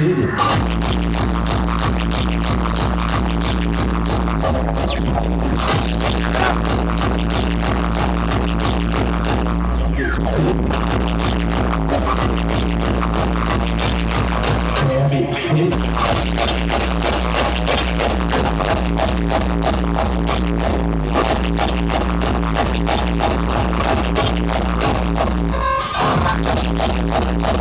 Serious.